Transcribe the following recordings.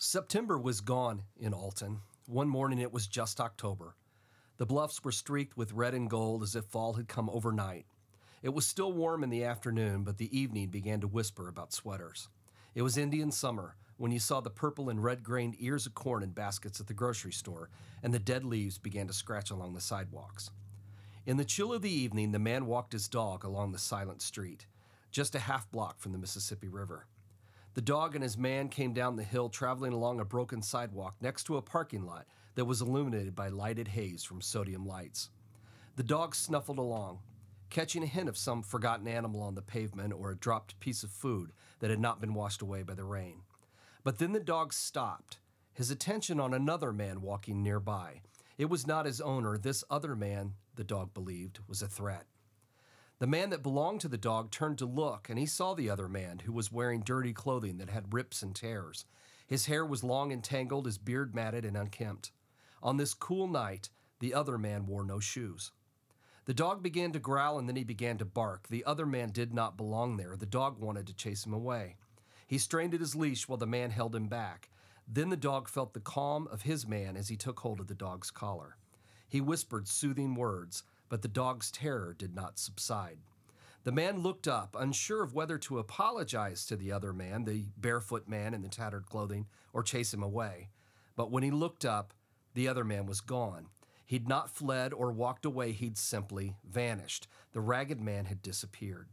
September was gone in Alton. One morning it was just October. The bluffs were streaked with red and gold as if fall had come overnight. It was still warm in the afternoon, but the evening began to whisper about sweaters. It was Indian summer when you saw the purple and red grained ears of corn in baskets at the grocery store, and the dead leaves began to scratch along the sidewalks. In the chill of the evening, the man walked his dog along the silent street, just a half block from the Mississippi River. The dog and his man came down the hill, traveling along a broken sidewalk next to a parking lot that was illuminated by lighted haze from sodium lights. The dog snuffled along, catching a hint of some forgotten animal on the pavement or a dropped piece of food that had not been washed away by the rain. But then the dog stopped, his attention on another man walking nearby. It was not his owner. This other man, the dog believed, was a threat. The man that belonged to the dog turned to look, and he saw the other man, who was wearing dirty clothing that had rips and tears. His hair was long and tangled, his beard matted and unkempt. On this cool night, the other man wore no shoes. The dog began to growl and then he began to bark. The other man did not belong there. The dog wanted to chase him away. He strained at his leash while the man held him back. Then the dog felt the calm of his man as he took hold of the dog's collar. He whispered soothing words, but the dog's terror did not subside. The man looked up, unsure of whether to apologize to the other man, the barefoot man in the tattered clothing, or chase him away. But when he looked up, the other man was gone. He'd not fled or walked away, he'd simply vanished. The ragged man had disappeared.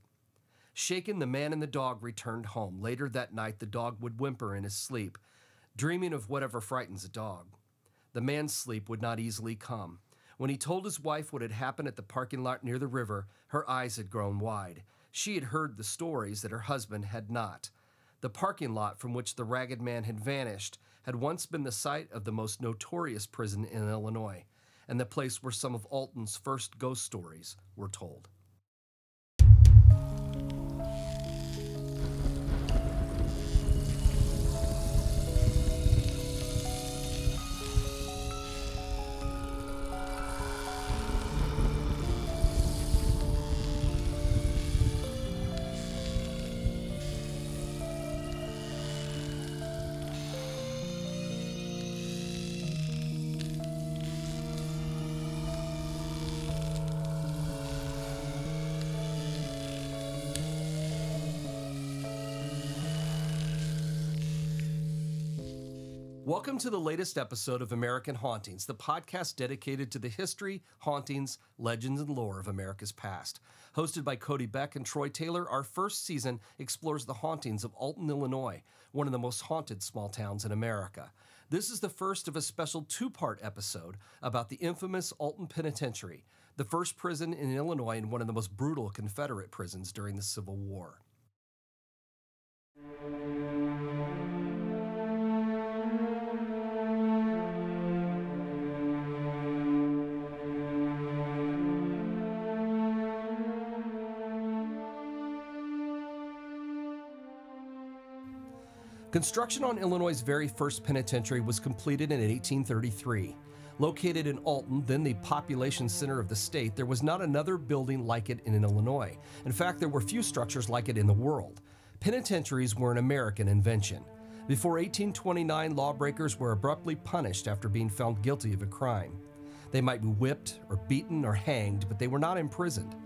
Shaken, the man and the dog returned home. Later that night, the dog would whimper in his sleep, dreaming of whatever frightens a dog. The man's sleep would not easily come. When he told his wife what had happened at the parking lot near the river, her eyes had grown wide. She had heard the stories that her husband had not. The parking lot from which the ragged man had vanished had once been the site of the most notorious prison in Illinois, and the place where some of Alton's first ghost stories were told. Welcome to the latest episode of American Hauntings, the podcast dedicated to the history, hauntings, legends, and lore of America's past. Hosted by Cody Beck and Troy Taylor, our first season explores the hauntings of Alton, Illinois, one of the most haunted small towns in America. This is the first of a special two part episode about the infamous Alton Penitentiary, the first prison in Illinois and one of the most brutal Confederate prisons during the Civil War. Construction on Illinois' very first penitentiary was completed in 1833. Located in Alton, then the population center of the state, there was not another building like it in Illinois. In fact, there were few structures like it in the world. Penitentiaries were an American invention. Before 1829, lawbreakers were abruptly punished after being found guilty of a crime. They might be whipped or beaten or hanged, but they were not imprisoned.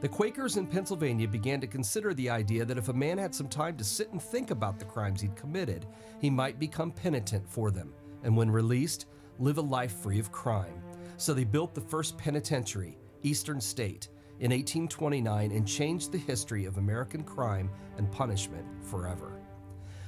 The Quakers in Pennsylvania began to consider the idea that if a man had some time to sit and think about the crimes he'd committed, he might become penitent for them, and when released, live a life free of crime. So they built the first penitentiary, Eastern State, in 1829 and changed the history of American crime and punishment forever.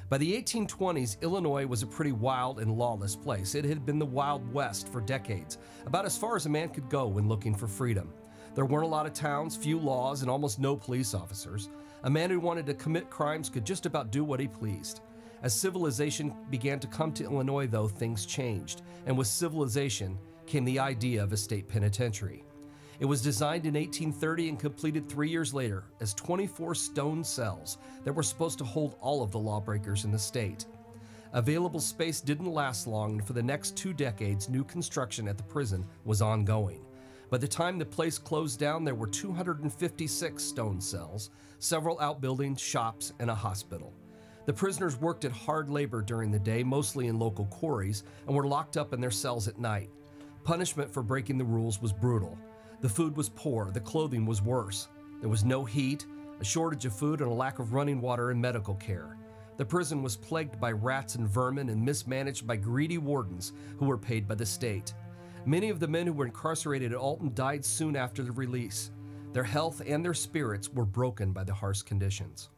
By the 1820s, Illinois was a pretty wild and lawless place. It had been the Wild West for decades, about as far as a man could go when looking for freedom. There weren't a lot of towns, few laws, and almost no police officers. A man who wanted to commit crimes could just about do what he pleased. As civilization began to come to Illinois, though, things changed, and with civilization came the idea of a state penitentiary. It was designed in 1830 and completed three years later as 24 stone cells that were supposed to hold all of the lawbreakers in the state. Available space didn't last long, and for the next two decades, new construction at the prison was ongoing. By the time the place closed down, there were 256 stone cells, several outbuildings, shops, and a hospital. The prisoners worked at hard labor during the day, mostly in local quarries, and were locked up in their cells at night. Punishment for breaking the rules was brutal. The food was poor, the clothing was worse. There was no heat, a shortage of food, and a lack of running water and medical care. The prison was plagued by rats and vermin and mismanaged by greedy wardens who were paid by the state. Many of the men who were incarcerated at Alton died soon after the release. Their health and their spirits were broken by the harsh conditions.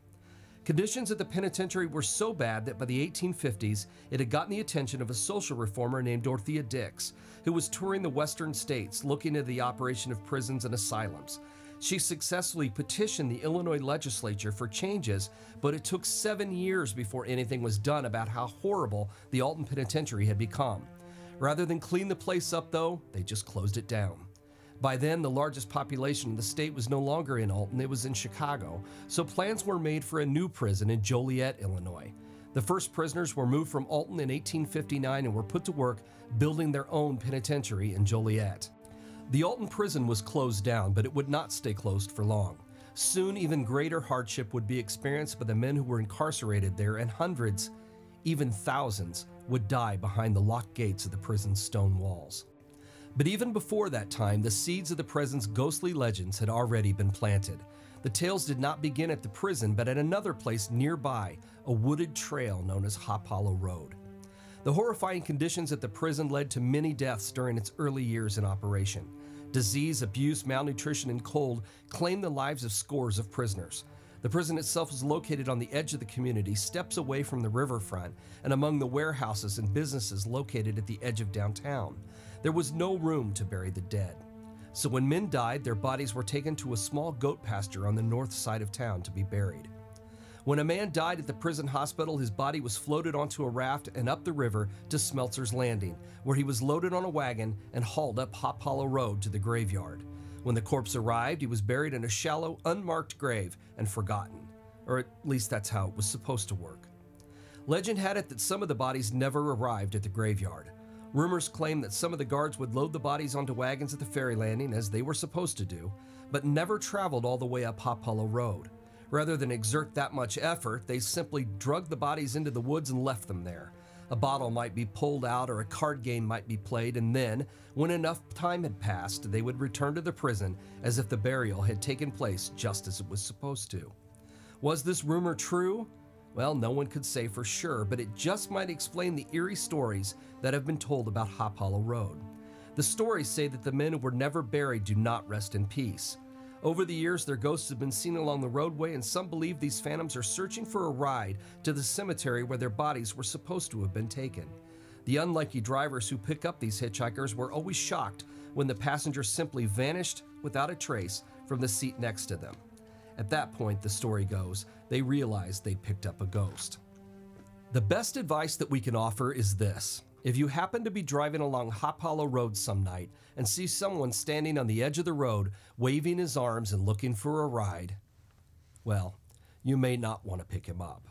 Conditions at the penitentiary were so bad that by the 1850s, it had gotten the attention of a social reformer named Dorothea Dix, who was touring the western states looking at the operation of prisons and asylums. She successfully petitioned the Illinois legislature for changes, but it took seven years before anything was done about how horrible the Alton Penitentiary had become. Rather than clean the place up, though, they just closed it down. By then, the largest population in the state was no longer in Alton, it was in Chicago, so plans were made for a new prison in Joliet, Illinois. The first prisoners were moved from Alton in 1859 and were put to work building their own penitentiary in Joliet. The Alton prison was closed down, but it would not stay closed for long. Soon, even greater hardship would be experienced by the men who were incarcerated there, and hundreds, even thousands, would die behind the locked gates of the prison's stone walls. But even before that time, the seeds of the prison's ghostly legends had already been planted. The tales did not begin at the prison, but at another place nearby, a wooded trail known as Hop Hollow Road. The horrifying conditions at the prison led to many deaths during its early years in operation. Disease, abuse, malnutrition, and cold claimed the lives of scores of prisoners. The prison itself was located on the edge of the community, steps away from the riverfront, and among the warehouses and businesses located at the edge of downtown. There was no room to bury the dead. So when men died, their bodies were taken to a small goat pasture on the north side of town to be buried. When a man died at the prison hospital, his body was floated onto a raft and up the river to Smeltzer's Landing, where he was loaded on a wagon and hauled up Hop Hollow Road to the graveyard. When the corpse arrived, he was buried in a shallow, unmarked grave and forgotten. Or at least that's how it was supposed to work. Legend had it that some of the bodies never arrived at the graveyard. Rumors claim that some of the guards would load the bodies onto wagons at the ferry landing, as they were supposed to do, but never traveled all the way up Hollow Road. Rather than exert that much effort, they simply drug the bodies into the woods and left them there. A bottle might be pulled out or a card game might be played, and then, when enough time had passed, they would return to the prison as if the burial had taken place just as it was supposed to. Was this rumor true? Well, no one could say for sure, but it just might explain the eerie stories that have been told about Hop Hollow Road. The stories say that the men who were never buried do not rest in peace. Over the years, their ghosts have been seen along the roadway, and some believe these phantoms are searching for a ride to the cemetery where their bodies were supposed to have been taken. The unlucky drivers who pick up these hitchhikers were always shocked when the passenger simply vanished without a trace from the seat next to them. At that point, the story goes, they realized they picked up a ghost. The best advice that we can offer is this. If you happen to be driving along Hop Hollow Road some night and see someone standing on the edge of the road waving his arms and looking for a ride, well, you may not want to pick him up.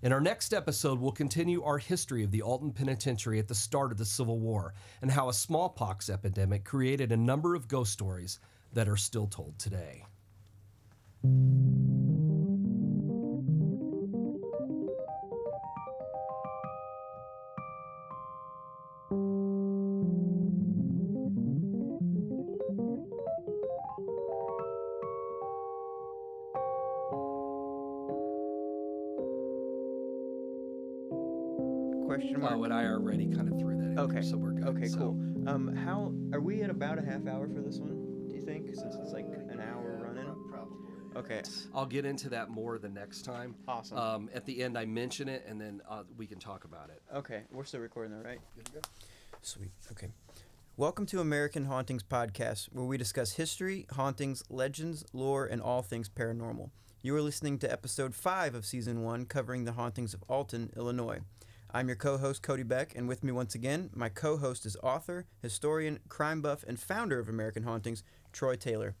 In our next episode, we'll continue our history of the Alton Penitentiary at the start of the Civil War and how a smallpox epidemic created a number of ghost stories that are still told today. Question mark. Oh, and I already kind of threw that in Okay. there, so we're good. Okay, So- cool. Um, how are we at about a half hour for this one? Do you think? Since it's like an hour running. Probably. Okay. I'll get into that more the next time. Awesome. Um, at the end, I mention it, and then uh, we can talk about it. Okay, we're still recording though, right? Good to go. Sweet. Okay. Welcome to American Hauntings Podcast, where we discuss history, hauntings, legends, lore, and all things paranormal. You are listening to episode 5 of season 1, covering the hauntings of Alton, Illinois. I'm your co host, Cody Beck, and with me once again, my co host is author, historian, crime buff, and founder of American Hauntings, Troy Taylor.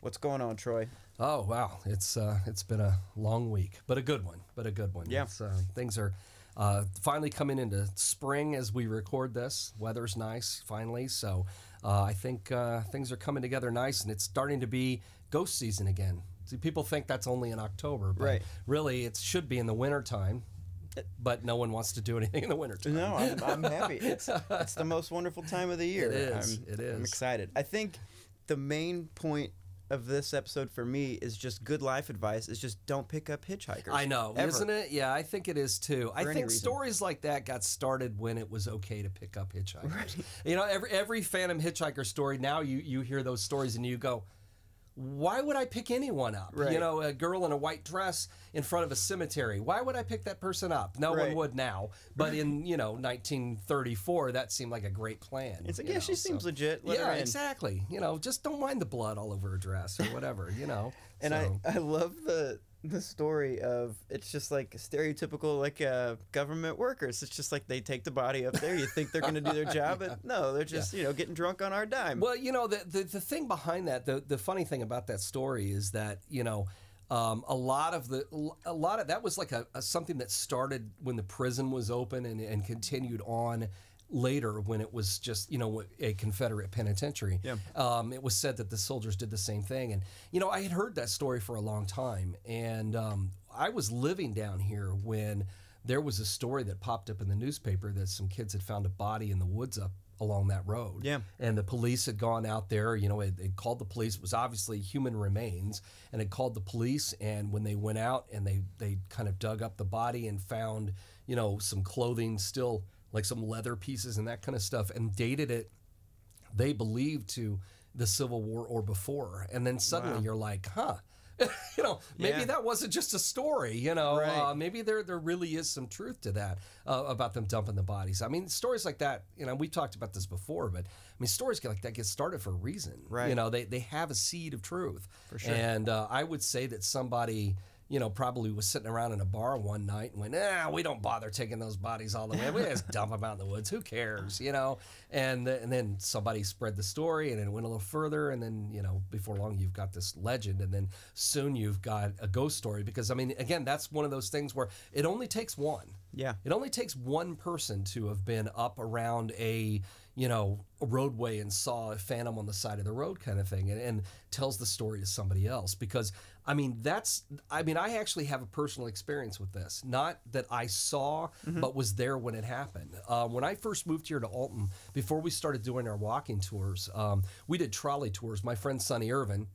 What's going on, Troy? Oh wow, it's uh, it's been a long week, but a good one. But a good one. Yeah. Uh, things are uh, finally coming into spring as we record this. Weather's nice finally, so uh, I think uh, things are coming together nice, and it's starting to be ghost season again. See, people think that's only in October, but Right. really it should be in the wintertime. But no one wants to do anything in the wintertime. No, I'm, I'm happy. It's it's the most wonderful time of the year. It is. I'm, It I'm excited. I think the main point of this episode for me is just good life advice. Is just don't pick up hitchhikers. I know, Ever. isn't it? Yeah, I think it is too. I For any think reason. stories like that got started when it was okay to pick up hitchhikers. You know, every every Phantom hitchhiker story now you you hear those stories and you go, why would I pick anyone up? Right. You know, a girl in a white dress in front of a cemetery. Why would I pick that person up? No Right. one would now. But in you know 1934, that seemed like a great plan. It's like yeah, know, she seems legit. Let yeah, exactly. You know, just don't mind the blood all over her dress or whatever. You know. And So- I, I love the the story of it's just like stereotypical like uh, government workers. It's just like they take the body up there. You think they're going to do their job, but no, they're just you know getting drunk on our dime. Well, you know, the, the, the thing behind that, the, the funny thing about that story is that, you know, um, a lot of the, a lot of that was like a, a something that started when the prison was open and, and continued on later when it was just, you know, a Confederate penitentiary. Yeah. Um, it was said that the soldiers did the same thing. And, you know, I had heard that story for a long time. And um, I was living down here when there was a story that popped up in the newspaper that some kids had found a body in the woods up along that road. Yeah. And the police had gone out there, you know, they they called the police. It was obviously human remains and had called the police. And when they went out and they, they kind of dug up the body and found, you know, some clothing still, like some leather pieces and that kind of stuff, and dated it, they believed to the Civil War or before. And then suddenly Wow. you're like, huh. you know, maybe Yeah. that wasn't just a story. You know, Right. uh, maybe there there really is some truth to that uh, about them dumping the bodies. I mean, stories like that. You know, we talked about this before, but I mean, stories like that get started for a reason. Right. You know, they they have a seed of truth. For sure. And uh, I would say that somebody. You know, probably was sitting around in a bar one night and went, "Ah, we don't bother taking those bodies all the way. We just dump them out in the woods. Who cares?" You know. And th- and then somebody spread the story, and it went a little further. And then you know, before long, you've got this legend, and then soon you've got a ghost story. Because I mean, again, that's one of those things where it only takes one. yeah, It only takes one person to have been up around a, you know, a roadway and saw a phantom on the side of the road kind of thing and, and tells the story to somebody else. Because, I mean, that's, I mean, I actually have a personal experience with this. Not that I saw, but was there when it happened. Uh, when I first moved here to Alton, before we started doing our walking tours, um, we did trolley tours. My friend Sonny Irvin,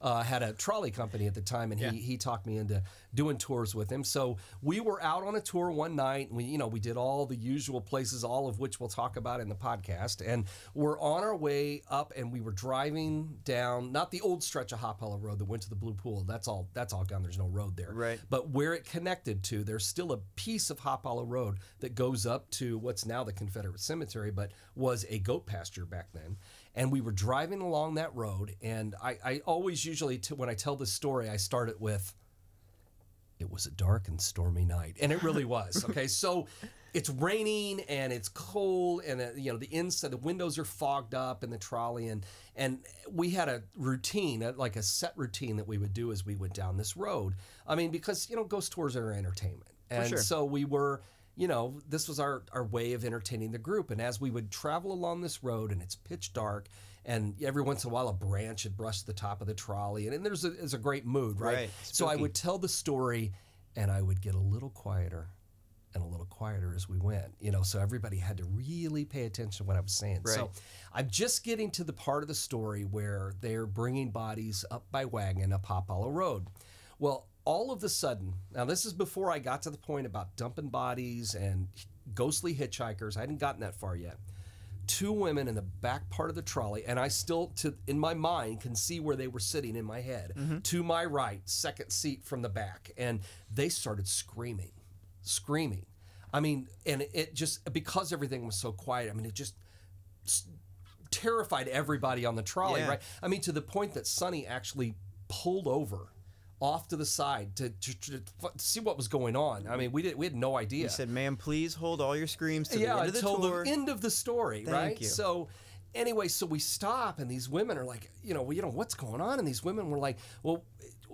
uh, had a trolley company at the time, and Yeah. he he talked me into doing tours with him. So we were out on a tour one night, and we you know we did all the usual places, all of which we'll talk about in the podcast. And we're on our way up, and we were driving down not the old stretch of Hop Hollow Road that went to the Blue Pool. That's all. That's all gone. There's no road there. Right. But where it connected to, there's still a piece of Hop Hollow Road that goes up to what's now the Confederate Cemetery, but was a goat pasture back then. And we were driving along that road, and I, I always usually, t- when I tell this story, I start it with, it was a dark and stormy night. And it really was. Okay. So it's raining and it's cold and uh, you know the inside the windows are fogged up in the trolley and and we had a routine uh, like a set routine that we would do as we went down this road i mean because you know ghost tours are entertainment and sure. so we were you know this was our our way of entertaining the group. And as we would travel along this road and it's pitch dark and every once in a while a branch had brushed the top of the trolley and, and there's a, there's a great mood right, Right. so i would tell the story and i would get a little quieter and a little quieter as we went you know so everybody had to really pay attention to what i was saying. So i'm just getting to the part of the story where they're bringing bodies up by wagon up hop hollow road. Well all of a sudden now this is before i got to the point about dumping bodies and ghostly hitchhikers. I hadn't gotten that far yet. Two women in the back part of the trolley and i still to in my mind can see where they were sitting in my head. Mm-hmm. To my right second seat from the back. And they started screaming screaming. I mean and it just because everything was so quiet i mean it just terrified everybody on the trolley Yeah. right? I mean to the point that sonny actually pulled over off to the side to, to, to see what was going on i mean we did we had no idea he said, "Ma'am, please hold all your screams to yeah, the end of the tour." the end of the story, Thank right? you. So anyway, so we stop and these women are like, you know, well, you know what's going on, and these women were like, well,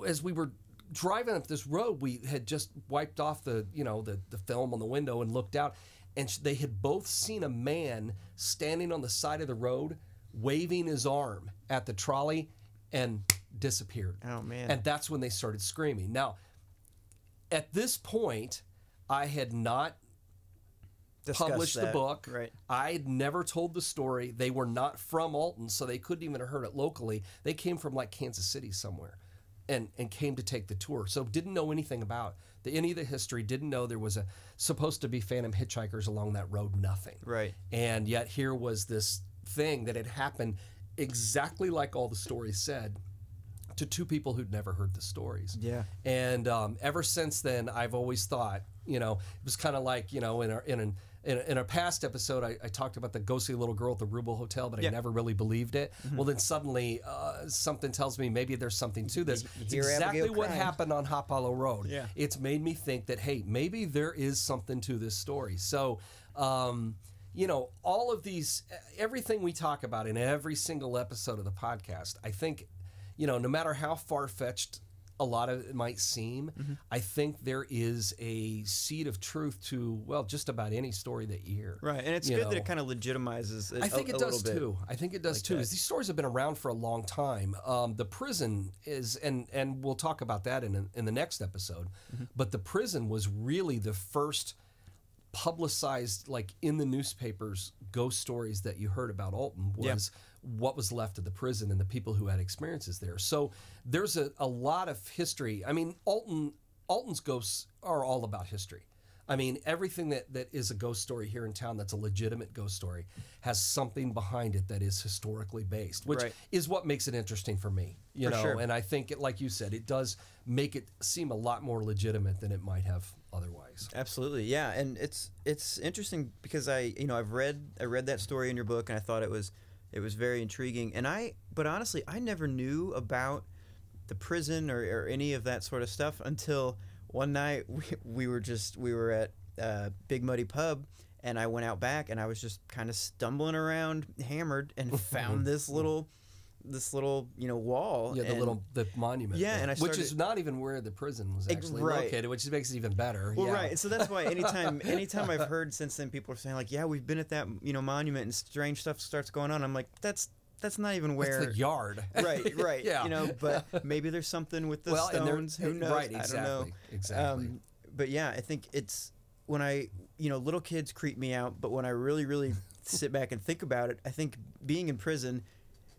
as we were driving up this road, we had just wiped off the, you know, the the film on the window and looked out, and they had both seen a man standing on the side of the road, waving his arm at the trolley, and disappeared. Oh, man. And that's when they started screaming. Now, at this point, I had not Discuss published the book. Right. I had never told the story. They were not from Alton, so they couldn't even have heard it locally. They came from like Kansas City somewhere and, and came to take the tour. So didn't know anything about the, any of the history, didn't know there was a supposed to be phantom hitchhikers along that road, nothing. Right. And yet here was this thing that had happened exactly like all the stories said to two people who'd never heard the stories. Yeah. And um, ever since then, I've always thought, you know, it was kind of like, you know, in our in an in a, in a past episode, I, I talked about the ghostly little girl at the Ruebel Hotel, but Yeah. Mm-hmm. I never really believed it. Well, then suddenly uh, something tells me maybe there's something to this. It's exactly Abigail what happened on Hop Hollow Road. Yeah. It's made me think that, hey, maybe there is something to this story. So, um, you know, all of these, everything we talk about in every single episode of the podcast, I think, you know, no matter how far fetched a lot of it might seem, Mm-hmm. I think there is a seed of truth to, well, just about any story that you hear. Right. And it's You good that it kind of legitimizes it I think a, it does too. I think it does too. that. Is these stories have been around for a long time. Um, the prison is, and and we'll talk about that in in the next episode. Mm-hmm. But the prison was really the first publicized, like in the newspapers, ghost stories that you heard about Alton was what was left of the prison and the people who had experiences there. So there's a, a lot of history. I mean, Alton Alton's ghosts are all about history. I mean, everything that, that is a ghost story here in town that's a legitimate ghost story has something behind it that is historically based, which Right. is what makes it interesting for me. You For know, sure. and I think, it, like you said, it does make it seem a lot more legitimate than it might have otherwise. Absolutely, yeah, and it's it's interesting because I you know I've read I read that story in your book and I thought it was it was very intriguing. And I but honestly I never knew about the prison or, or any of that sort of stuff until one night we, we were just we were at uh, Big Muddy Pub and I went out back and I was just kind of stumbling around hammered and found this little this little you know wall Yeah, the and- little the monument. Yeah, there, and I which is not even where the prison was actually right. located, which makes it even better. Well, yeah. right. So that's why anytime anytime I've heard since then people are saying like, yeah, we've been at that you know monument and strange stuff starts going on. I'm like, that's that's not even It's where. the yard. right, right. yeah. You know, but maybe there's something with the well, stones. Who knows? Right, I exactly. don't know. Exactly. Um, but yeah, I think it's when I you know little kids creep me out, but when I really really sit back and think about it, I think being in prison.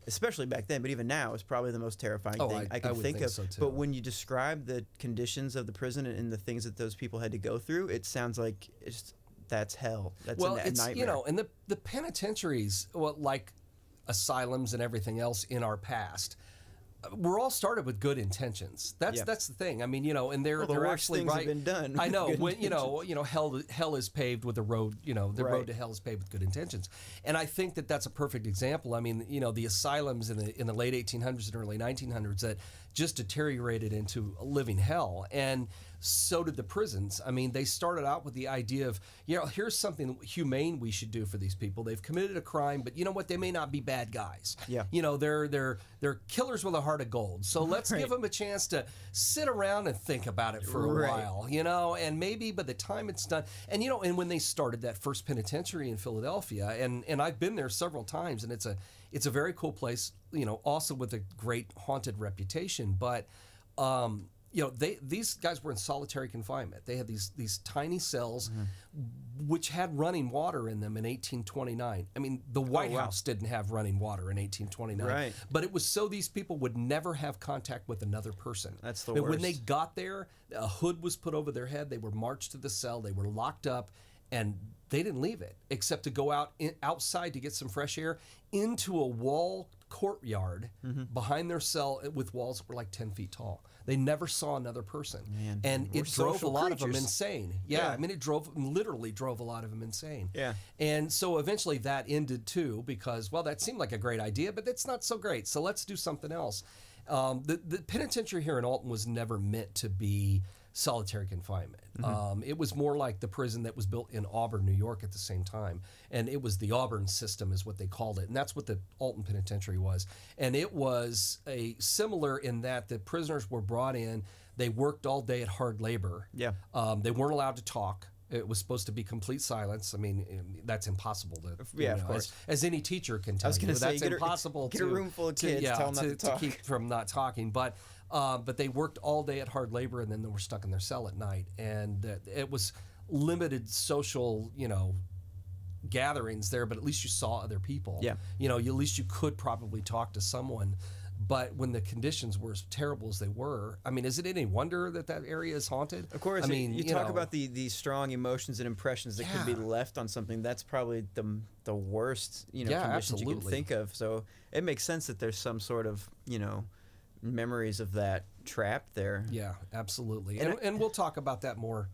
Especially back then, but even now, is probably the most terrifying Oh, thing I- I, can I think, think of. so. But when you describe the conditions of the prison and the things that those people had to go through, it sounds like it's that's hell. That's well, a, a it's nightmare. you know, and the the penitentiaries, well, like asylums and everything else in our past, we're all started with good intentions. That's Yeah. that's the thing. I mean, you know, and they're Well, the they're actually things have right. been done I know when you know you know hell hell is paved with a road. You know, the Right. road to hell is paved with good intentions. And I think that that's a perfect example. I mean, you know, the asylums in the in the late 1800s and early 1900s that just deteriorated into a living hell and so did the prisons. I mean, they started out with the idea of, you know, here's something humane we should do for these people. They've committed a crime, but you know what? They may not be bad guys. Yeah. You know, they're they're they're killers with a heart of gold. So let's Right. give them a chance to sit around and think about it for a Right. while, you know, and maybe by the time it's done, and you know, and when they started that first penitentiary in Philadelphia, and and I've been there several times, and it's a it's a very cool place, you know, also with a great haunted reputation, but. Um, you know, they these guys were in solitary confinement. They had these these tiny cells, which had running water in them in 1829. I mean, the White wow. House didn't have running water in 1829, Right. but it was so these people would never have contact with another person. That's the I mean, When they got there, a hood was put over their head. They were marched to the cell. They were locked up, and they didn't leave it except to go out in, outside to get some fresh air into a wall courtyard Mm-hmm. behind their cell with walls that were like 10 feet tall. They never saw another person. Man, and it drove a lot of them insane. Yeah, Yeah. I mean, it drove, literally drove a lot of them insane. Yeah. And so eventually that ended too because, well, that seemed like a great idea, but it's not so great. So let's do something else. Um, the, the penitentiary here in Alton was never meant to be solitary confinement. Um, it was more like the prison that was built in Auburn, New York at the same time. And it was the Auburn system, is what they called it. And that's what the Alton Penitentiary was. And it was a similar in that the prisoners were brought in, they worked all day at hard labor. Yeah. Um, they weren't allowed to talk. It was supposed to be complete silence. I mean, that's impossible to. Yeah, of course. As, as any teacher can tell was you, say, that's get a- impossible get a to room full of to- kids, yeah, 'em not to talk. keep from not talking. But uh, but they worked all day at hard labor, and then they were stuck in their cell at night, and uh, it was limited social, you know, gatherings there, but at least you saw other people. Yeah. You know, you, at least you could probably talk to someone. But when the conditions were as terrible as they were, I mean, is it any wonder that that area is haunted? Of course, I mean, you, talk know, about the the strong emotions and impressions that could be left on something. That's probably the the worst you know Yeah, conditions you can think of. So it makes sense that there's some sort of you know memories of that trap there. Yeah, absolutely. And And, and, we'll talk about that more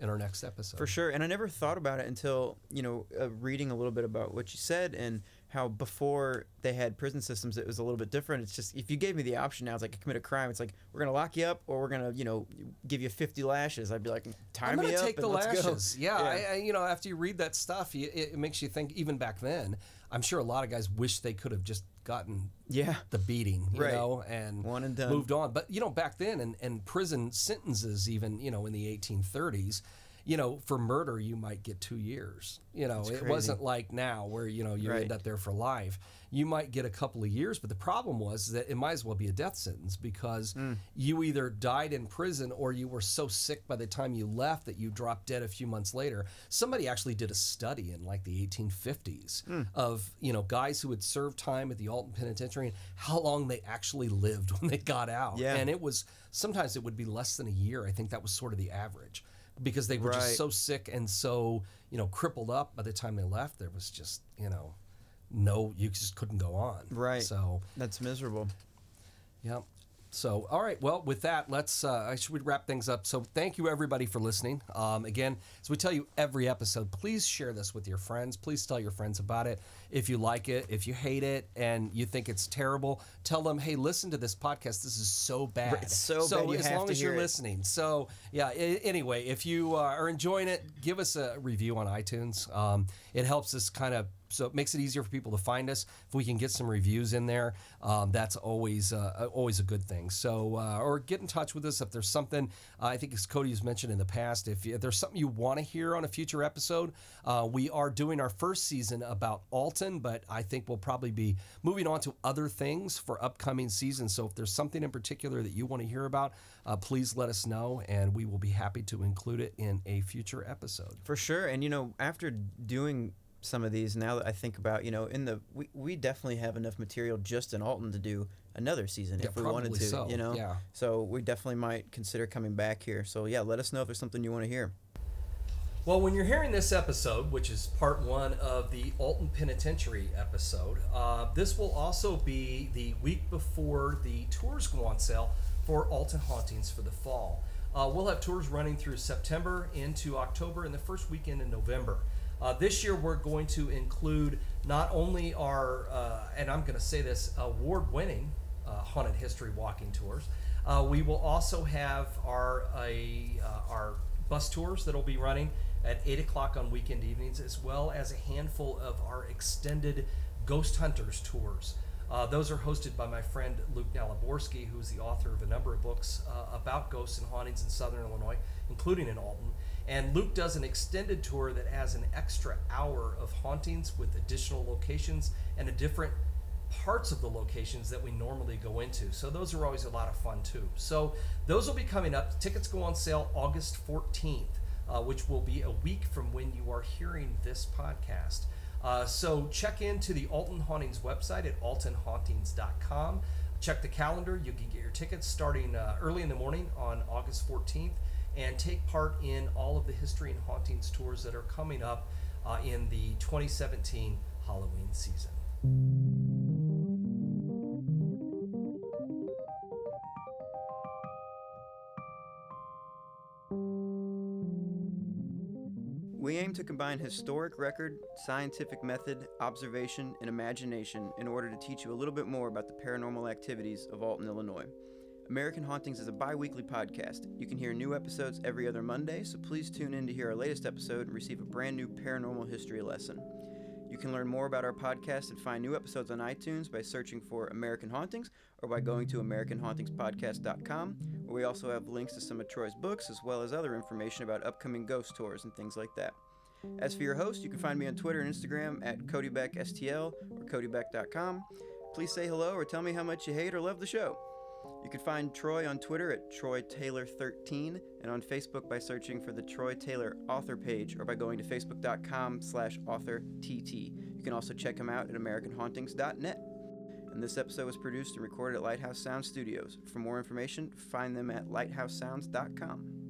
in our next episode. For sure. And I never thought about it until, you know, uh, reading a little bit about what you said and how before they had prison systems, it was a little bit different. It's just, if you gave me the option now, it's like I commit a crime. It's like, we're going to lock you up or we're going to, you know, give you 50 lashes. I'd be like, I'm me gonna up take and the let's go." lashes. Yeah, I, I, you know, after you read that stuff, it, it makes you think. Even back then, I'm sure a lot of guys wish they could have just gotten yeah. the beating, you Right. know, and One and done. moved on. But you know, back then, and, and prison sentences, even you know, in the 1830s, you know, for murder you might get two years. You know, it wasn't like now where you know you Right. end up there for life. You might get a couple of years, but the problem was that it might as well be a death sentence because Hmm. you either died in prison or you were so sick by the time you left that you dropped dead a few months later. Somebody actually did a study in like the 1850s Hmm. of you know guys who had served time at the Alton Penitentiary and how long they actually lived when they got out. Yeah. And it was sometimes it would be less than a year. I think that was sort of the average because they were Right. just so sick and so you know crippled up by the time they left. There was just you know no you just couldn't go on. Right. So That's miserable. yeah. So, all right. Well, with that, let's. Uh, I should wrap things up. So, thank you everybody for listening. Um, again, as we tell you every episode, please share this with your friends. Please tell your friends about it. If you like it, if you hate it, and you think it's terrible, tell them, "Hey, listen to this podcast. This is so bad. It's so bad you as long as you're it. listening. So, yeah. anyway, if you uh, are enjoying it, give us a review on iTunes. Um, it helps us kind of so it makes it easier for people to find us. If we can get some reviews in there, um, that's always uh, always a good thing. So, uh, or get in touch with us if there's something. Uh, I think as Cody has mentioned in the past, if, if there's something you want to hear on a future episode, uh, we are doing our first season about Alton, but I think we'll probably be moving on to other things for upcoming seasons. So, if there's something in particular that you want to hear about, uh, please let us know, and we will be happy to include it in a future episode. For sure. And, you know, after doing some of these, now that I think about, you know, in the, we, we definitely have enough material just in Alton to do another season Yeah, if we wanted to, so, you know? yeah. So we definitely might consider coming back here. So yeah, let us know if there's something you want to hear. Well, when you're hearing this episode, which is part one of the Alton Penitentiary episode, uh, this will also be the week before the tours go on sale for Alton Hauntings for the fall. Uh, we'll have tours running through September into October and the first weekend in November. Uh, this year, we're going to include not only our, uh, and I'm going to say this, award winning uh, haunted history walking tours. Uh, we will also have our uh, our bus tours that'll be running at eight o'clock on weekend evenings, as well as a handful of our extended ghost hunters tours. Uh, those are hosted by my friend Luke Naliborski, who's the author of a number of books uh, about ghosts and hauntings in Southern Illinois, including in Alton. And Luke does an extended tour that has an extra hour of hauntings with additional locations and a different parts of the locations that we normally go into. So those are always a lot of fun too. So those will be coming up. Tickets go on sale August 14th, uh, which will be a week from when you are hearing this podcast. Uh, so check into the Alton Hauntings website at altonhauntings.com. Check the calendar. You can get your tickets starting uh, early in the morning on August 14th and take part in all of the history and hauntings tours that are coming up uh, in the 2017 Halloween season. We aim to combine historic record, scientific method, observation, and imagination in order to teach you a little bit more about the paranormal activities of Alton, Illinois. American Hauntings is a bi weekly podcast. You can hear new episodes every other Monday, so please tune in to hear our latest episode and receive a brand new paranormal history lesson. You can learn more about our podcast and find new episodes on iTunes by searching for American Hauntings or by going to AmericanHauntingsPodcast.com, where we also have links to some of Troy's books as well as other information about upcoming ghost tours and things like that. As for your host, you can find me on Twitter and Instagram at CodyBeckSTL or CodyBeck.com. Please say hello or tell me how much you hate or love the show. You can find Troy on Twitter at Troy Taylor13 and on Facebook by searching for the Troy Taylor author page or by going to facebook.com slash author TT. You can also check him out at AmericanHauntings.net. And this episode was produced and recorded at Lighthouse Sound Studios. For more information, find them at lighthousesounds.com.